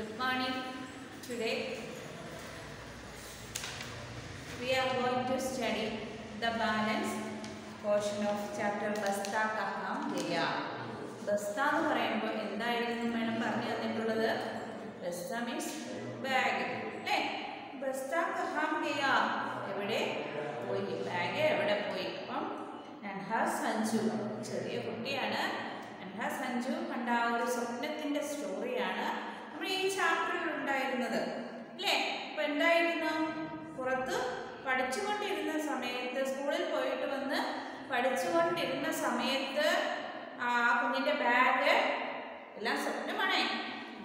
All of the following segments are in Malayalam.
Good morning. Today we are going to study the balance portion of chapter Basta Kaham Gaya. ബസ്ത എന്ന് പറയുമ്പോൾ എന്തായിരുന്നു മേഡം പറഞ്ഞു തന്നിട്ടുള്ളത്? ബസ്ത മീൻസ് ബാഗ് അല്ലേ? ബസ്ത കഹാം ഗയ എവിടെ? പോയി. ബാഗ് എവിടെ പോയി? അപ്പം നൻഹ സഞ്ജു ചെറിയ കുട്ടിയാണ്. നൻഹ സഞ്ജു കണ്ട ആ ഒരു സ്വപ്നത്തിന്റെ സ്റ്റോറിയാണ് നമ്മുടെ ഈ ചാപ്റ്ററിൽ ഉണ്ടായിരുന്നത്. അല്ലേ? അപ്പൊ എന്തായിരുന്നു? പുറത്ത് പഠിച്ചുകൊണ്ടിരുന്ന സമയത്ത് സ്കൂളിൽ പോയിട്ട് വന്ന് പഠിച്ചുകൊണ്ടിരുന്ന സമയത്ത് ആ കുഞ്ഞിന്റെ ബാഗ് എല്ലാം സ്വപ്നമാണ്.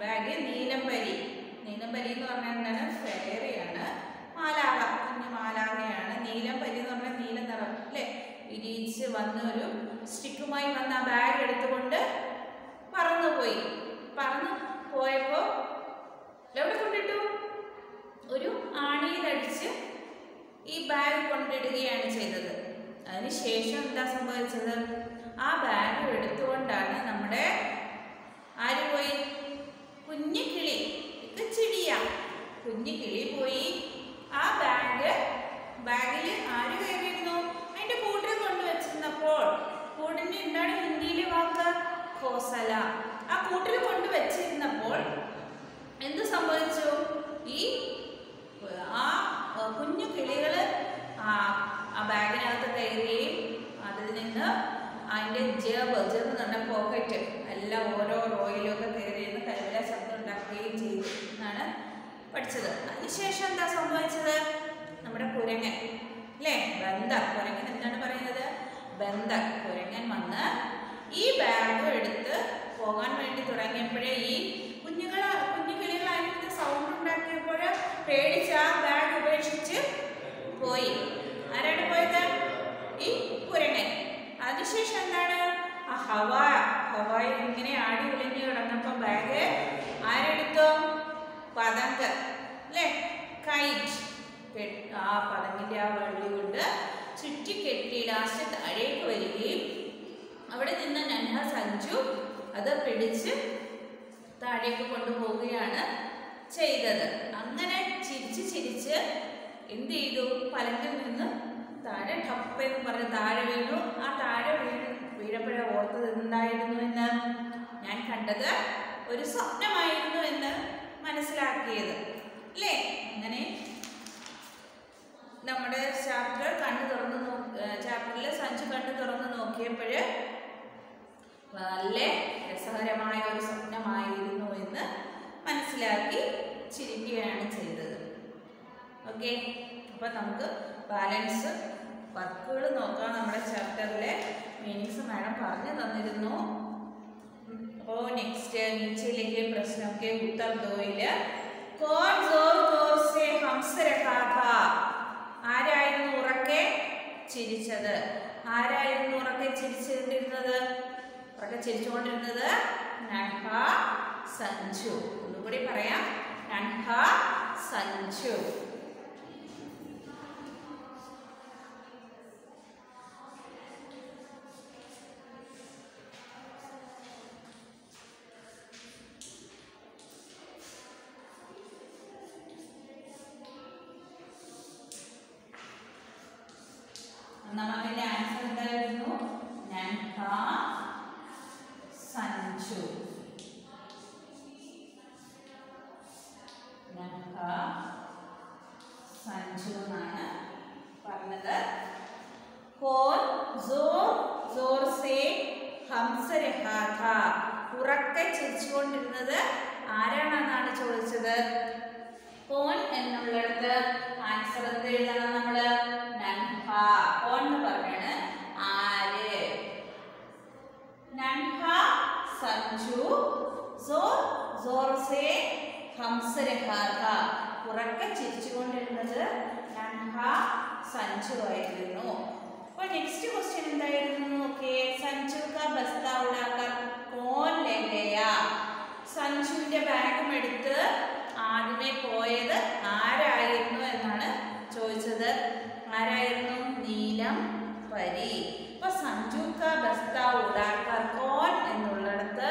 ബാഗ് നീലംപരി. നീലംപരി എന്ന് പറഞ്ഞാൽ എന്താണ്? ഫെയറിയാണ് മാലാക കുഞ്ഞ് മാലാകയാണ് നീലംപരി എന്ന് പറഞ്ഞാൽ നീല നിറം. അല്ലേ? വിരിയിച്ച് വന്ന ഒരു സ്റ്റിക്കുമായി വന്ന ആ ബാഗ് എടുത്തുകൊണ്ട് പറന്നുപോയി പറന്നു പോയപ്പോൾ എവിടെ കൊണ്ടിട്ടു ഒരു ആണിയിലടിച്ച് ഈ ബാഗ് കൊണ്ടിടുകയാണ് ചെയ്തത് അതിനുശേഷം എന്താ സംഭവിച്ചത്? ആ ബാഗ് എടുത്തുകൊണ്ടാണ് നമ്മുടെ ആര് പോയി കുഞ്ഞു കിളി ഇത് ചിടിയ കുഞ്ഞു കിളി പോയി ആ ബാഗ് ബാഗിൽ ആര് കയറിയിരുന്നു അതിന്റെ കൂട്ടിൽ കൊണ്ടുവച്ചിരുന്നപ്പോൾ കൂടിന്റെ എന്താണ് ഹിന്ദിയിലെ വാക്ക് ഖോസല ആ കൂട്ടിൽ കൊണ്ടുവച്ചിരുന്നപ്പോൾ എന്ത് സംഭവിച്ചു ഈ ആ കുഞ്ഞു കിളികൾ ആ ആ ബാഗിനകത്ത് കയറുകയും അതിൽ നിന്ന് അതിന്റെ ജേബ് ജേബ് എന്ന് പറഞ്ഞ പോക്കറ്റ് എല്ലാം ഓരോ റോയിലൊക്കെ കയറിയിരുന്ന് കരുവില ശബ്ദം ഉണ്ടാക്കുകയും ചെയ്തു എന്നാണ് പഠിച്ചത്. അതിനുശേഷം എന്താ സംഭവിച്ചത്? നമ്മുടെ കുരങ്ങൻ അല്ലേ? ബന്ധ. കുരങ്ങൻ എന്താണ് പറയുന്നത്? ബന്ധ. കുരങ്ങൻ വന്ന് ഈ ബാഗ് എടുത്ത് പോകാൻ വേണ്ടി തുടങ്ങിയപ്പോഴേ ഈ കുഞ്ഞുങ്ങൾ കുഞ്ഞു സൗണ്ട് ഉണ്ടാക്കിയപ്പോൾ പേടിച്ച് ആ ബാഗ് ഉപേക്ഷിച്ച് പോയി. ആരാണ് പോയത്? ഈ കുരങ്ങൻ. അതിനുശേഷം എന്താണ്? ആ ഹവ ഹവായി ഇങ്ങനെ ആടി ഉലഞ്ഞു കിടന്നപ്പോൾ ബാഗ് ആരെടുത്തോ? പതങ്ക്. അല്ലേ? കൈറ്റ്. ആ പതങ്ങിന്റെ ആ വള്ളി കൊണ്ട് ചുറ്റി കെട്ടി ലാസ്റ്റ് താഴേക്ക് വരികയും അവിടെ നിന്ന് നന്ന സഞ്ജു അത് പിടിച്ച് താഴേക്ക് കൊണ്ടുപോവുകയാണ് ചെയ്തത്. അങ്ങനെ ചിരിച്ച് ചിരിച്ച് എന്ത് ചെയ്തു? പലങ്കിൽ നിന്ന് താഴെ ടപ്പ് എന്ന് പറഞ്ഞ് താഴെ വീണു. ആ താഴെ വീണ് വീഴപ്പോഴേ ഓർത്തത് എന്തായിരുന്നു എന്ന് ഞാൻ കണ്ടത് ഒരു സ്വപ്നമായിരുന്നു എന്ന് മനസ്സിലാക്കിയത്. അല്ലേ? അങ്ങനെ നമ്മുടെ ചാപ്റ്റർ കണ്ണു തുറന്ന് ചാപ്റ്ററിൽ സഞ്ജു കണ്ണു തുറന്ന് നോക്കിയപ്പോൾ നല്ല രസകരമായ ഒരു സ്വപ്നമായിരുന്നു എന്ന് മനസ്സിലാക്കി ചിരിക്കുകയാണ് ചെയ്തത്. ഓക്കെ? അപ്പം നമുക്ക് ബാലൻസ് വർക്കുകൾ നോക്കാം. നമ്മുടെ ചാപ്റ്ററിലെ മീനിങ്സ് മാഡം പറഞ്ഞു തന്നിരുന്നു. അപ്പോൾ നെക്സ്റ്റ് നീച്ചയിലേക്ക് പ്രശ്നമൊക്കെ ഉത്തർ ദോയിൽ ആരായിരുന്നു ഉറക്കെ ചിരിച്ചത്? ആരായിരുന്നു ഉറക്കെ ചിരിച്ചുകൊണ്ടിരുന്നത്? ഉറക്കെ ചിരിച്ചുകൊണ്ടിരുന്നത് നൻഹ സഞ്ജു. ഒന്നുകൂടി പറയാം. നൻഹ സഞ്ജു. ഉറക്കെ ചിരിച്ചുകൊണ്ടിരുന്നത് നൻഹ അപ്പൊ ആയിരുന്നു. അപ്പോൾ നെക്സ്റ്റ് ക്വസ്റ്റ്യൻ എന്തായിരുന്നു നോക്കിയേ? സഞ്ജു ക ബസ്ത ബാഗും എടുത്ത് ആദ്യമേ പോയത് ആരായിരുന്നു എന്നാണ് ചോദിച്ചത്. ആരായിരുന്നു? നീലം പരി. അപ്പോൾ സഞ്ചു ക ബസ്ത ഉടാക്കർ കോൻ എന്നുള്ളിടത്ത്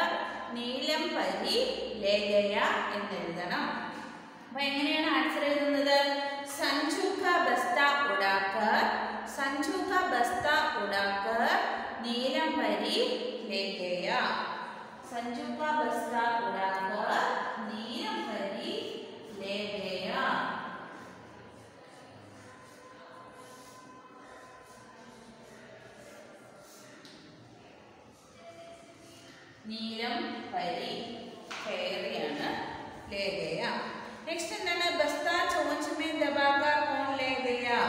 നീലം പരി ലേഖയ എന്നെഴുതണം. അപ്പൊ എങ്ങനെയാണ് ആൻസർ എഴുതുന്നത്? സഞ്ജുക ബസ്ത ഉടാക്കർ സഞ്ജുക ബസ്ത ഉടാക്കർ നീലം വരി ലേഖയ സഞ്ജുക ബസ്ത ഉടാക്കർ നീലം വരി ലേഖയ നീലം പരി കയറിയാണ് ലേഖയ നെക്സ്റ്റ് എന്താണ്? ബസ്ത ചോഞ്ച് ദബാക്കർ കോൺ ലേ ഗയാ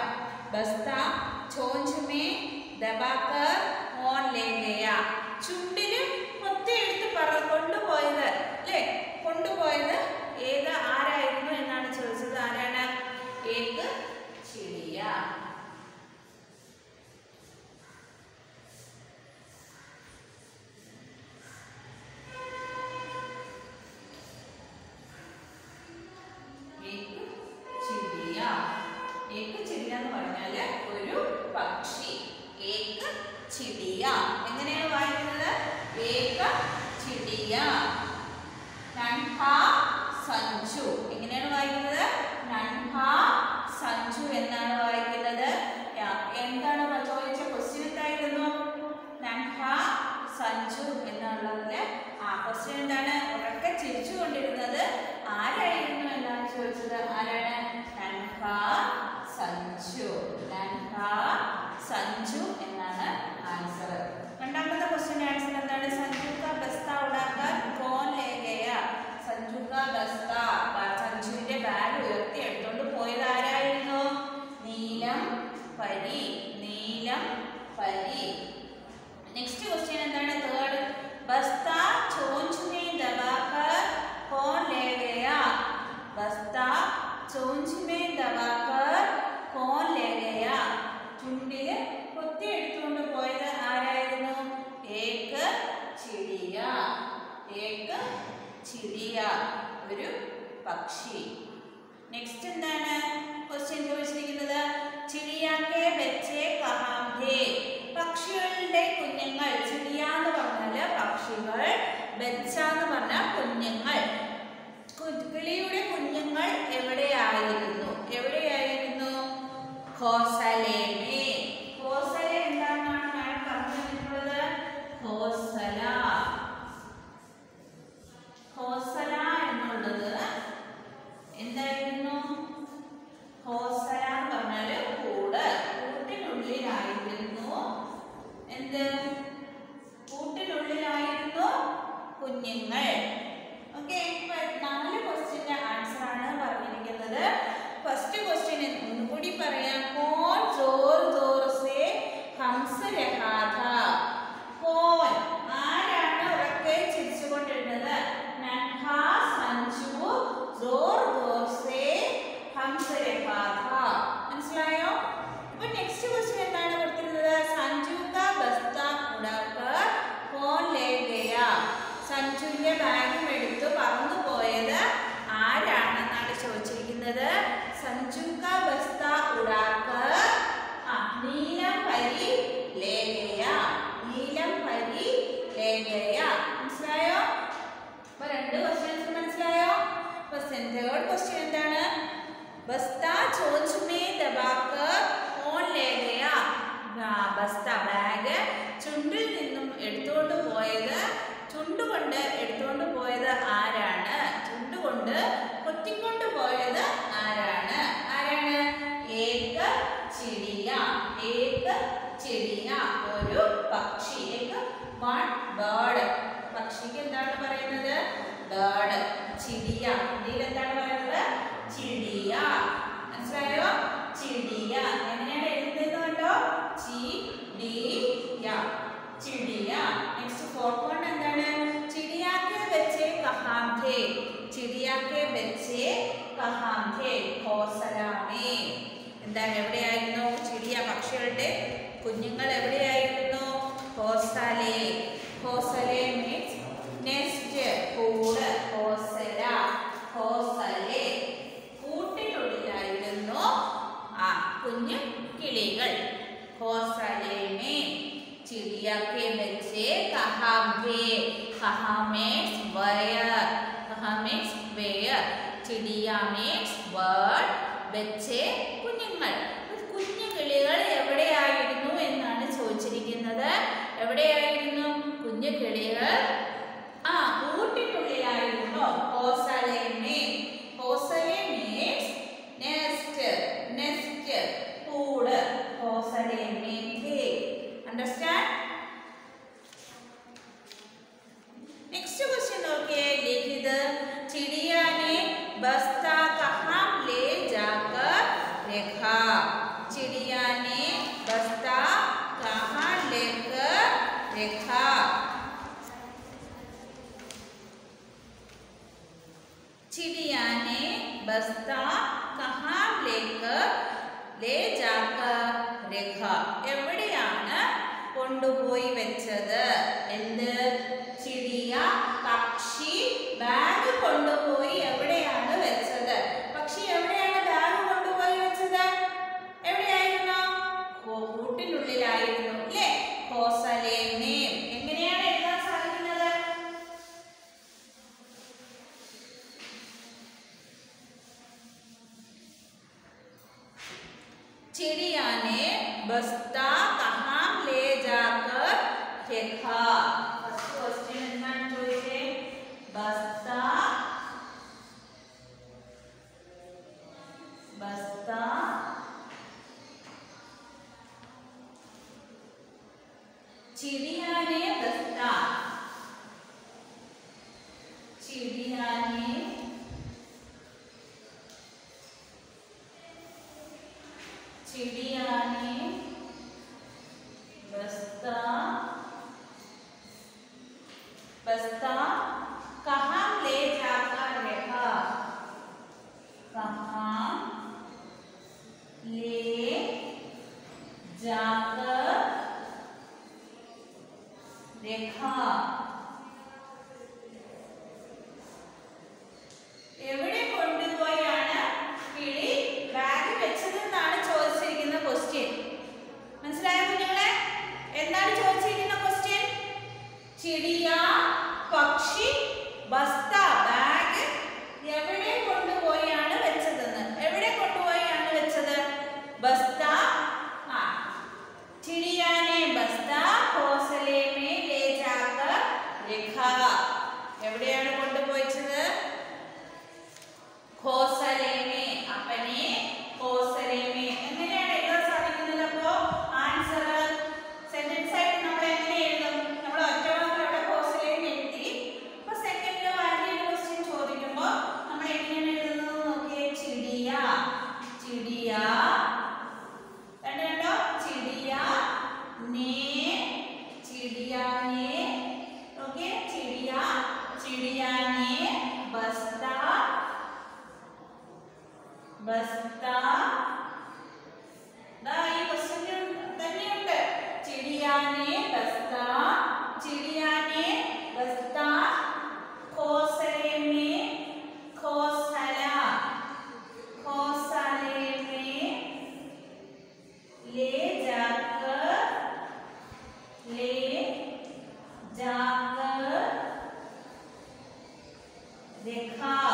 ബസ്ത ചോഞ്ച് ദബാക്കർ കോൺ ലേ ഗയാ ചുണ്ടിൽ ഒറ്റയെടുത്ത് പറ കൊണ്ടുപോയത്. അല്ലേ? കൊണ്ടുപോയത് ഏത് ആ തേർഡ് ക്വസ്റ്റ്യൻ എന്താണ്? ബസ്ത ചോച്ചു മേ ദബാക്ക് ഫോൺ ലേഖയ ബസ്ത ബാഗ് ചുണ്ടിൽ നിന്നും എടുത്തുകൊണ്ട് പോയത് ചുണ്ടുകൊണ്ട് എടുത്തുകൊണ്ട് പോയത് ആരാണ്? ചുണ്ടുകൊണ്ട് കൊത്തിക്കൊണ്ട് പോയത് ആരാണ്? ആരാണ്? ഏക ചിടിയ ഏക ചിടിയ ഒരു പക്ഷി ഏക വൺ ബേർഡ്. പക്ഷിക്ക് എന്താണ് പറയുന്നത്? ബേർഡ്. ചിടിയ. ഹിന്ദിയിൽ എന്താണ് പറയുന്നത്? ചിടിയ. മനസ്സിലായോ? ചിടിയ. എങ്ങനെയാണ് എഴുതുന്നത് കണ്ടോ? ചിടിയ. നെക്സ്റ്റ് ഫോർത്ത് വൺ എന്താണ്? ചിടിയാക്കെ വെച്ചേ കഹാം ചിടിയാക്കെ വെച്ചേ കഹാം ഹോസലാമേ. എന്താണ്? എവിടെയായിരുന്നു? ചിടിയ പക്ഷികളുടെ കുഞ്ഞുങ്ങൾ എവിടെയായിരുന്നു? ഹോസലേ. ഹോസലേ बस्ता कहाँ लेकर ले जाकर രേഖ. എവിടെയാണ് കൊണ്ടുപോയി വെച്ചത്? എന്ത്? ചിടിയ പക്ഷി ബാഗ് കൊണ്ടുപോയി રેખા എവിടെയാണ് देखा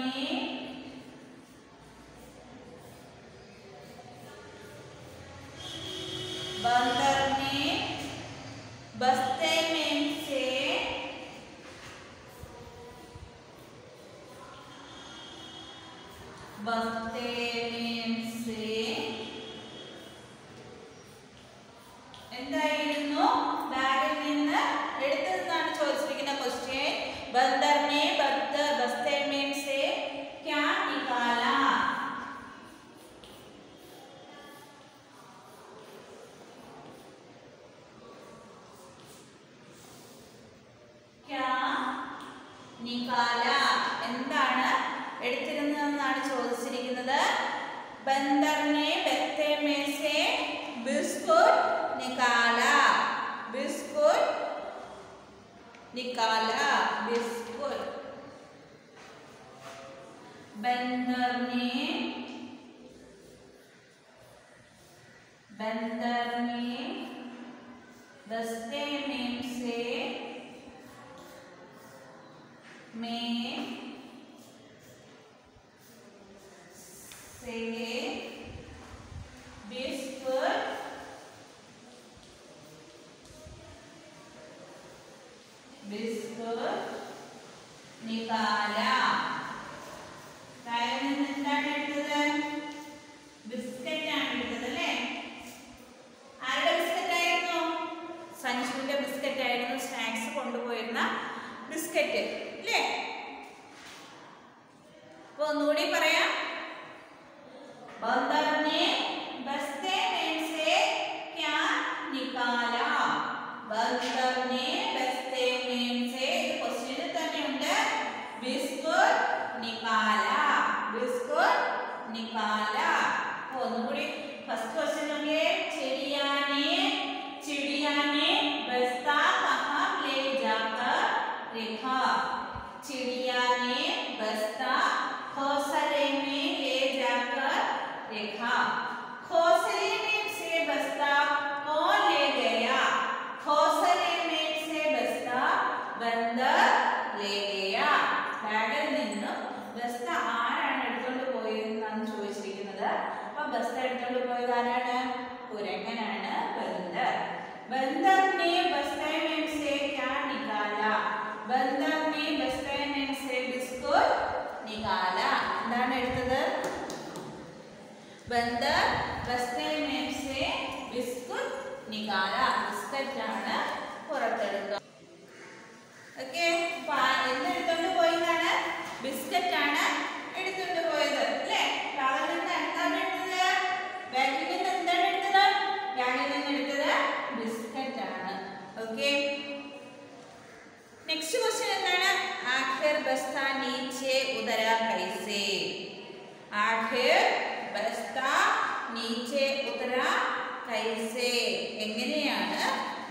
me. निकाला बिस्कुट। बंदर ने बंदर ने दस्ते में से में ധാര ബിസ്ക്കറ്റ് ആണ് പുറത്തെടുക്കുക ഓക്കെ എന്തെടുത്തോണ്ട് പോയതാണ് ബിസ്ക്കറ്റ് ആണ് എടുത്തോണ്ട് പോയത്. അല്ലേ? കാറിൽ നിന്ന് എന്താണ് എടുത്തത്? ബാഗിൽ നിന്ന് എന്താണ് എടുത്തത്? ബാഗിൽ നിന്ന് എടുത്തത് ബിസ്ക്കറ്റ് ആണ്. ഓക്കെ നെക്സ്റ്റ് ക്വസ്റ്റ്യൻ എന്താണ്? ആഖിർ ബസ്താ നീച്ചെ ഉദര കൈസേ ആഖിർ ബസ്താ നീച്ചെ ഉദര കൈസേ എങ്ങനെയാണ്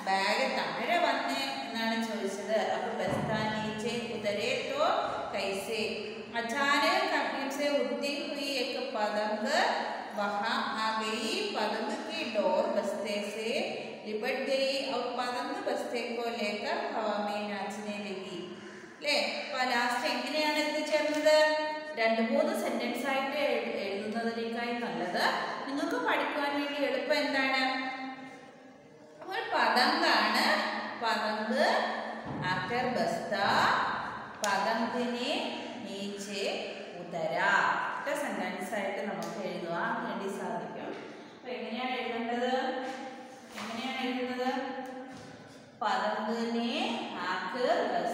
ബാഗ് താഴെ വന്നേ എന്നാണ് ചോദിച്ചത് അപ്പൊ ബസ്താ നീച്ചെ ഉദരേ തോ കൈസേ अचानक कपिल से उठती हुई एक पतंग वहाँ आ गई पतंग की डोर बस्ते से लिपट गई और पतंग बस्ते को लेकर हवा में नाचने लगी ले लास्ट എങ്ങനെയാണ് എത്തിച്ചേർന്നത് രണ്ട് മൂന്ന് സെന്റൻസ് ആയിട്ട് എഴുതുന്നതിനേക്കാൾ നല്ലത് നിങ്ങൾക്ക് പഠിക്കുവാൻ വേണ്ടി എളുപ്പം എന്താണ്? അപ്പോൾ പതങ്കാണ് പതങ്ക് ആക്കർ ബസ്ത പതങ്കിനെ നീച്ചെ ഉതര. ഒറ്റ സെന്റൻസ് ആയിട്ട് നമുക്ക് എഴുതുവാൻ വേണ്ടി സാധിക്കും. അപ്പൊ എങ്ങനെയാണ് എഴുതേണ്ടത്? എങ്ങനെയാണ് എഴുതുന്നത്? പതങ്കിനെ ആക്കർ ബസ്ത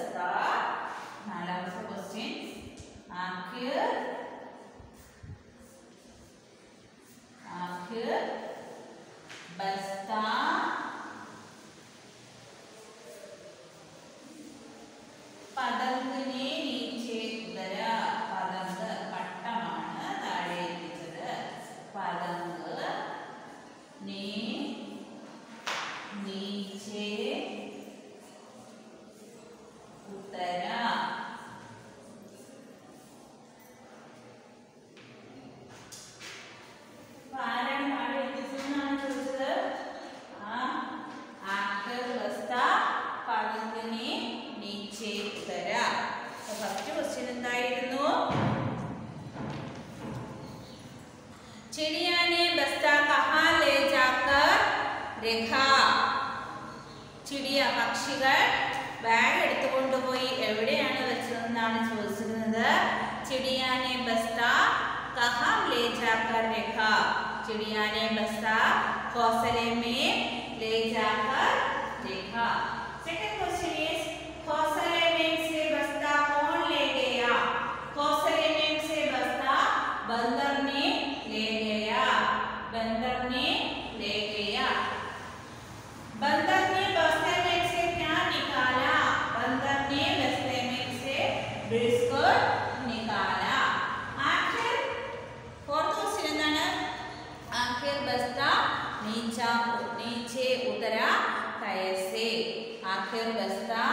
आखिर बस्ता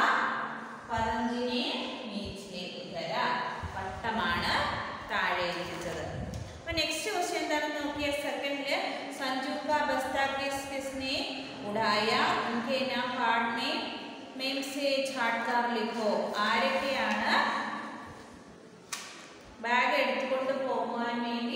പതങ്കിനെ നീച്ചെ ഉതര പട്ടമാണ് താഴെ എത്തിച്ചത് അപ്പൊ നെക്സ്റ്റ് ക്വസ്റ്റ്യൻ എന്താണെന്ന് നോക്കിയ സെക്കൻഡില് संजू का बस्ता किस किसने उड़ाया उनके नाम कार्ड में मेम से छाटकर लिखो ആരൊക്കെയാണ് ബാഗ് എടുത്തുകൊണ്ട് പോകുവാൻ വേണ്ടി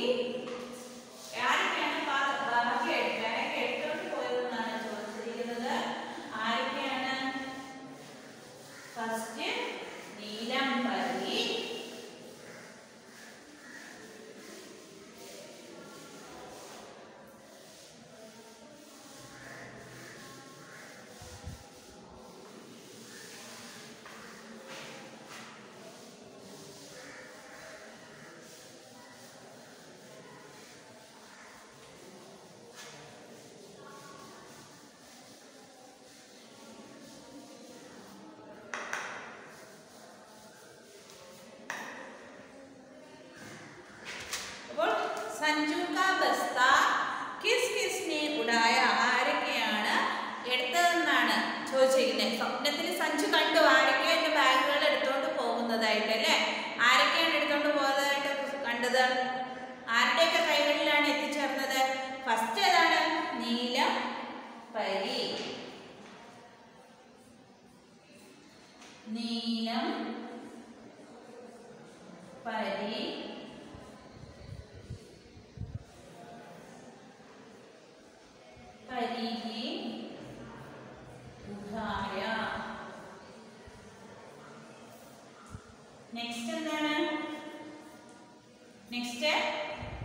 സഞ്ജു കാ ബസ്ത കിസ് കിസ്നെ ഉടായ ആരൊക്കെയാണ് എടുത്തതെന്നാണ് ചോദിച്ചിരിക്കുന്നത്. സ്വപ്നത്തിൽ സഞ്ജു കണ്ടു. ആരൊക്കെയോ എന്റെ ബാഗുകൾ എടുത്തുകൊണ്ട് പോകുന്നതായിട്ട് അല്ലേ? ആരൊക്കെയാണ് എടുത്തുകൊണ്ട് പോകുന്നതായിട്ട് കണ്ടത്? ആരുടെയൊക്കെ കൈകളിലാണ് എത്തിച്ചേർന്നത്? ഫസ്റ്റ് ഏതാണ്? നീലം പരി നെക്സ്റ്റ്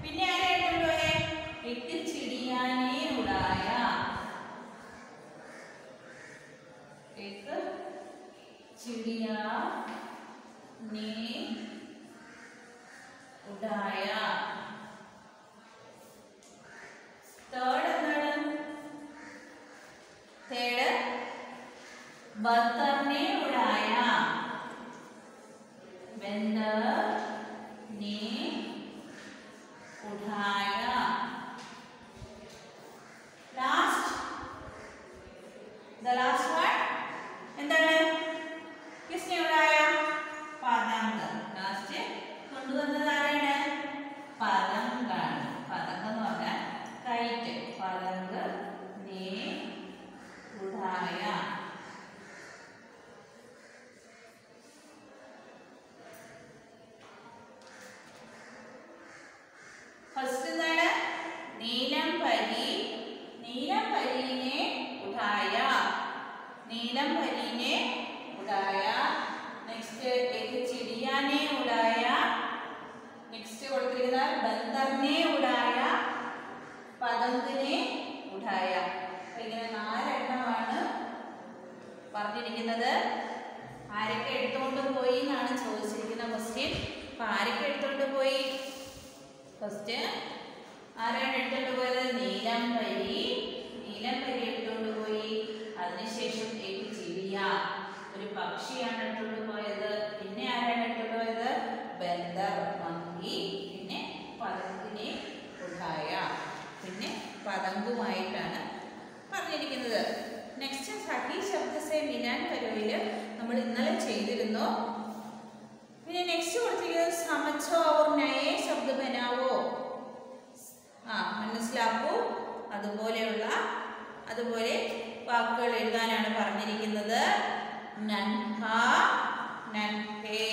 പിന്നെ ആരായിട്ടുണ്ട് എട്ട് ചിടിയാനെ ഉടായ एक चिड़िया ने उड़ाया അതുപോലെയുള്ള അതുപോലെ വാക്കുകൾ എഴുതാനാണ് പറഞ്ഞിരിക്കുന്നത്. നൻഹ നൻഹേ.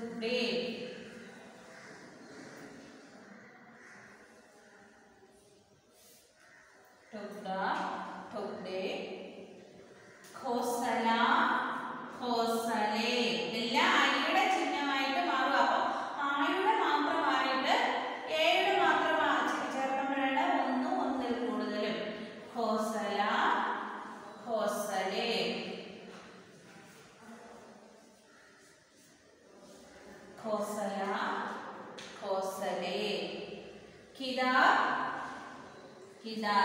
today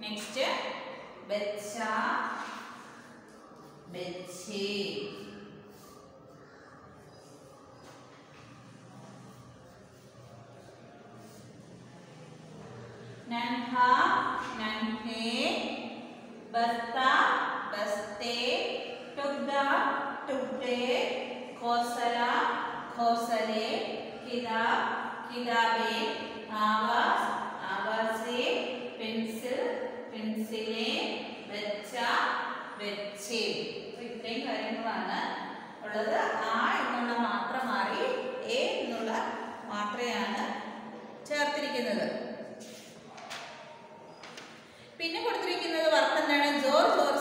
नेक्स्ट बच्चा बच्चे नन्हा नन्हे बस्ता बस्ते टुकड़ा टुकड़े खोसला खोसले किताब किताबें आवाज़ പെൻസിലെ വെച്ച വെച്ച്. അപ്പൊ ഇത്രയും കാര്യങ്ങളാണ് ഉള്ളത്. ആ എന്നുള്ള മാത്രം മാറി എ എന്നുള്ള മാത്രയാണ് ചേർത്തിരിക്കുന്നത്. പിന്നെ കൊടുത്തിരിക്കുന്നത് വർക്ക് എന്താണ്? George George